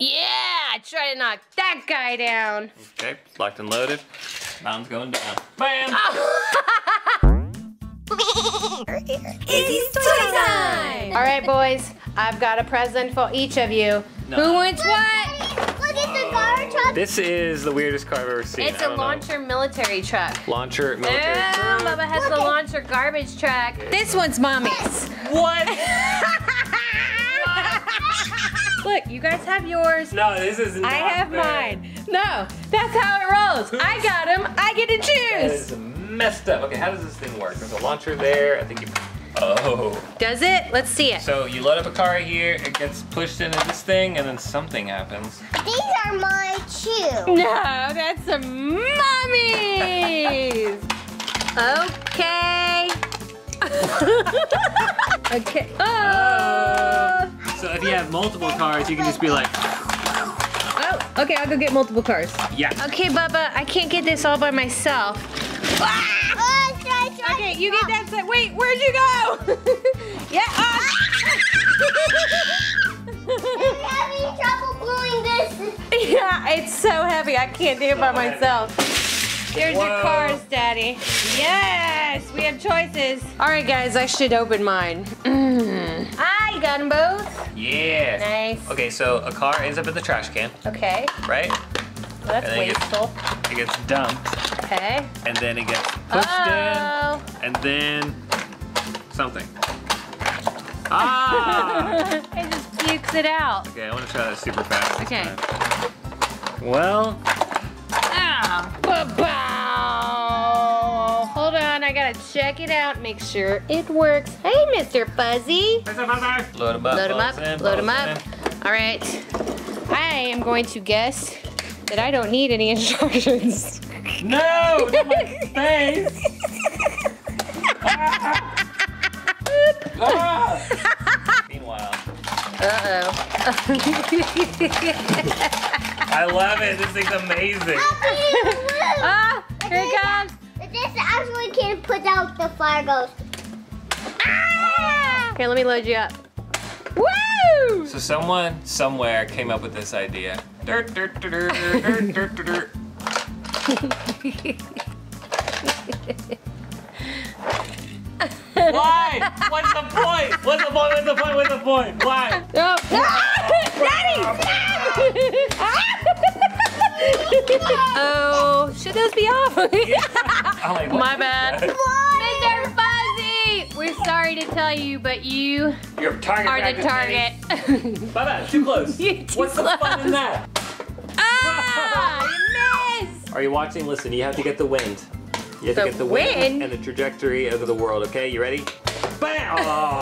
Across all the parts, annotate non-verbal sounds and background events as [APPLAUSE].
Yeah, try to knock that guy down. Okay, locked and loaded. Mountain's going down. Bam! Ah. [LAUGHS] It's toy time! All right, boys, I've got a present for each of you. No. Who wants what? Look at the car truck. This is the weirdest car I've ever seen. It's a don't know. launcher military truck. Launcher military. Oh, Bubba has the launcher garbage truck. This one's mommy's. What? [LAUGHS] Look, you guys have yours. No, this is not I have fair. mine. No, that's how it rolls. I got him. I get to That choose. is messed up. Okay, how does this thing work? There's a launcher there. I think you. Oh. Does it? Let's see it. So you load up a car right here, it gets pushed into this thing, and then something happens. These are my too. No, that's a mommy's. [LAUGHS] okay. [LAUGHS] okay. Oh. oh. So if you have multiple cars, you can just be like, Oh, okay, I'll go get multiple cars. yeah. Okay, Bubba, I can't get this all by myself. Oh, try, try. Okay, you get that side. Wait, where'd you go? [LAUGHS] yeah. Uh, ah. I'm having trouble gluing this. yeah, it's so heavy. I can't do it by myself. Here's your cars, Daddy. Yes, we have choices. All right, guys, I should open mine. [CLEARS THROAT] I got them both. Yeah. Nice. Okay, so a car ends up in the trash can, Okay, right? well, that's And then you- wasteful. It gets dumped, Okay. and then it gets pushed Oh. in, and then something. [LAUGHS] Ah! it just pukes it out. okay, I want to try that super fast. Okay. Well, Ah. Ba-bow. Hold on, I gotta check it out, make sure it works. Hey, Mr. Fuzzy. load them up. Load them up, in, load them up. All right. I am going to guess that I don't need any [LAUGHS] instructions. No! Not my [LAUGHS] face! Ah! [LAUGHS] Meanwhile, Uh-oh. I love it. This thing's amazing. ah, here it comes. This actually can put out the fire goes. Ah! Here, let me load you up. Woo! So someone somewhere came up with this idea. Dirt, dirt, dirt, dirt, dirt, dirt, dirt, dirt. Why? What's the point? What's the point? What's the point? What's the point? Why? Oh. [LAUGHS] Daddy! [LAUGHS] [LAUGHS] oh, should those be off? [LAUGHS] Like, My bad. [LAUGHS] Mr. Fuzzy! We're sorry to tell you, but you Your target are the target. Bye-bye, too close. You're too What's the fun in that? ah! You missed! Are you watching? Listen, you have to get the wind. You have The to get the wind? and the trajectory of the world, okay? You ready? Bam! Oh.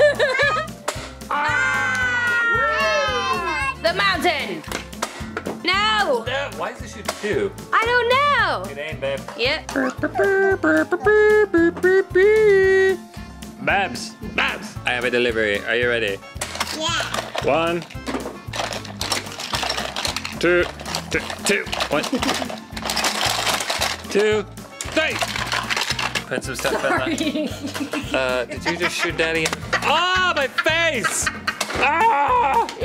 the mountain! No! No, Why is this shoot two? I don't know! Good aim, babe. Yep. Babs, Babs, I have a delivery. Are you ready? Yeah. One, two, two, two, one, [LAUGHS] two, three. Put some stuff in the. Uh, did you just shoot Daddy? Ah, my face! Ah! [LAUGHS]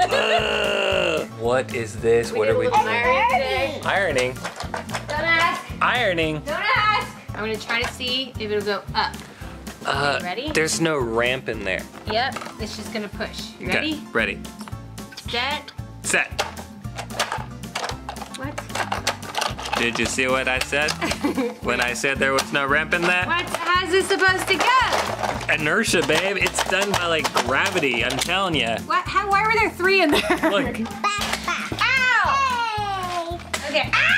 Ugh. What is this? what are we doing? Ironing. Ironing. Don't ask. Ironing. Don't ask. I'm gonna try to see if it'll go up. Uh, ready? There's no ramp in there. Yep. It's just gonna push. You ready? Okay, ready. Set. Set. What? Did you see what I said? [LAUGHS] when I said there was no ramp in there? What? How's this supposed to go? Inertia, babe. It's done by like gravity. I'm telling you. What? How? Why were there three in there? Look. [LAUGHS] Ow! Okay. Ah!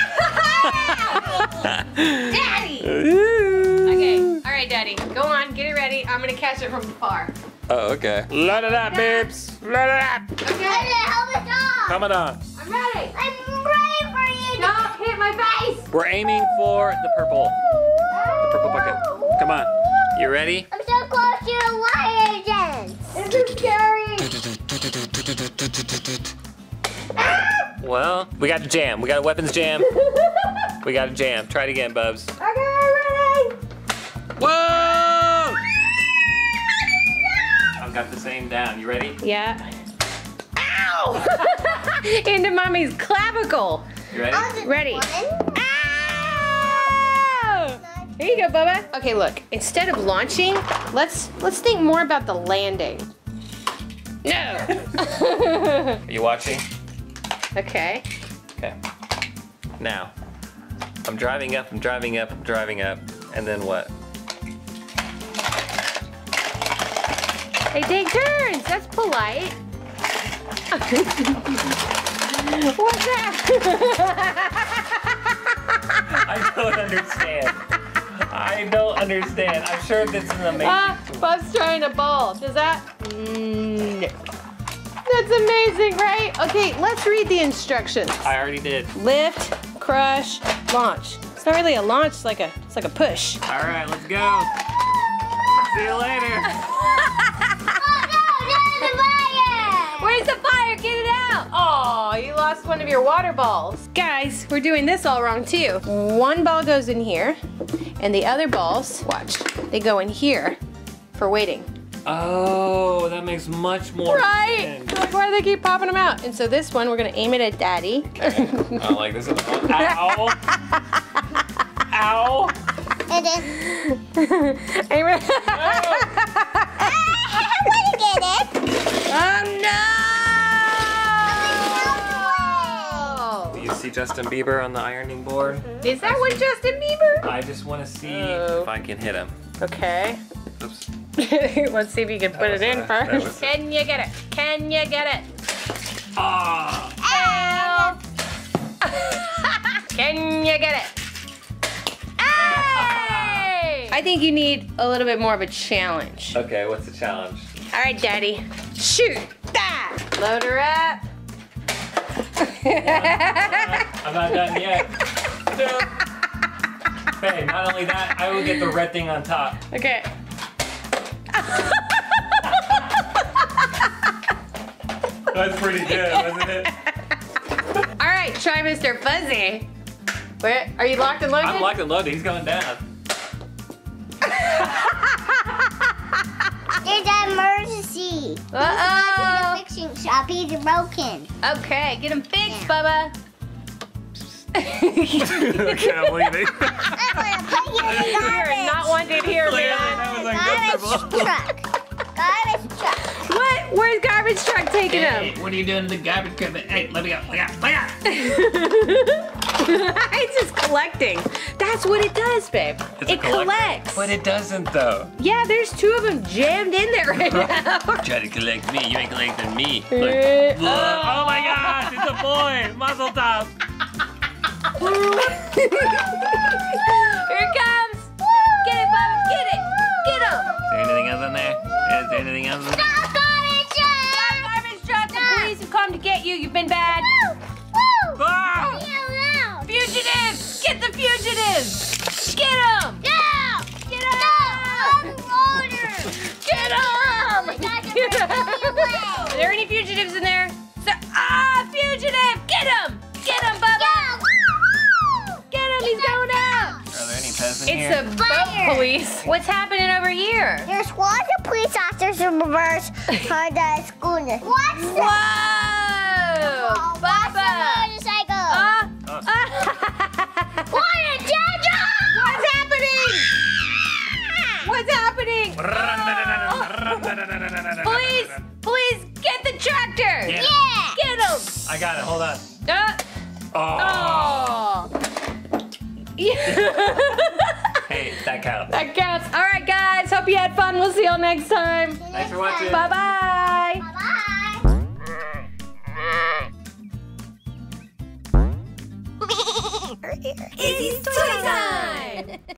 [LAUGHS] Daddy. Okay. All right, Daddy. Go on. Get it ready. I'm gonna catch it from afar. Oh, okay. Let it out, babes. Let it out. Okay. Help us all. Coming on. I'm ready. I'm ready for you. Don't hit my face. We're aiming for the purple. The purple bucket. Come on. You ready? Well, we got a jam. We got a weapons jam. We got a jam. Try it again, Bubs. Okay, ready? Whoa! I've got the same down. You ready? Yeah. Ow! [LAUGHS] into mommy's clavicle. You ready? Ready. one. Ow! Here you go, Bubba. Okay, look. Instead of launching, let's let's think more about the landing. No. [LAUGHS] Are you watching? Okay. Okay. Now, I'm driving up, I'm driving up, I'm driving up, and then what? They take turns. That's polite. [LAUGHS] What's that? [LAUGHS] I don't understand. I don't understand. I'm sure that's an amazing. ah, Bub's trying a ball. Does that? Mm. That's amazing, right? Okay, let's read the instructions. I already did. Lift, crush, launch. It's not really a launch. It's like a it's like a push. All right, let's go. See you later. [LAUGHS] Where's the fire? Get it out! Oh, you lost one of your water balls. Guys, we're doing this all wrong too. One ball goes in here, and the other balls, watch, they go in here for waiting. Oh, that makes much more Right? sense. That's why they keep popping them out. And so this one, we're gonna aim it at Daddy. [LAUGHS] Oh, like this is the Ow. Ow. And [LAUGHS] then, aim it. I'm gonna get it. oh no! Do you see Justin Bieber on the ironing board? Mm-hmm. Is that what Justin Bieber? I just want to see Oh. if I can hit him. Okay. Oops. [LAUGHS] Let's see if you can put it in a- first. was a- Can you get it? Can you get it? Ah. Can you get it? Hey! I think you need a little bit more of a challenge. Okay, what's the challenge? All right, Daddy. Shoot that. Load her up. I'm not done yet. [LAUGHS] Hey, not only that, I will get the red thing on top. okay. That's pretty good, wasn't it? All right, try Mr. Fuzzy. Where are you locked and loaded? I'm locked and loaded. He's going down. [LAUGHS] There's an emergency. Uh The fixing shop, he's broken. oh. Okay, get him fixed, Yeah. Bubba. [LAUGHS] I can't believe it. [LAUGHS] I'm gonna truck. Garbage truck. What? Where's garbage truck taking him? what are you doing in the garbage can? Hey, let me go. Let me go. Let me go. [LAUGHS] it's just collecting. That's what it does, babe. It's it collects. But it doesn't, though. Yeah, there's two of them jammed in there right [LAUGHS] now. Try to collect me. You ain't collecting me. [LAUGHS] Look. oh. Eh. oh my gosh, it's a boy. Muzzle top. Here it comes. There anything else in there? Is there anything else? Stop garbage truck. Garbage truck. The police have come to get you. You've been bad. Woo! Woo! Ah! Yell loud. Fugitives. Get the fugitives. Get him. No! Get No! him. Water! Get him. We got to him. Are there any fugitives in there? It's here? the boat police. What's happening over here? There's lots of police officers in reverse on the schooner. What's Whoa! that? What's the Bubba! motorcycle? Uh, Oh. uh, what a danger! What's happening? What's happening? Police! Police, get the tractor! Yeah. Yeah! Get him! I got it. Hold on. Uh, Oh. oh! Hey, that counts. that counts. All right, guys. Hope you had fun. We'll see y'all next time. Thanks for watching. Bye bye. Bye-bye. [LAUGHS] Izzy's toy time.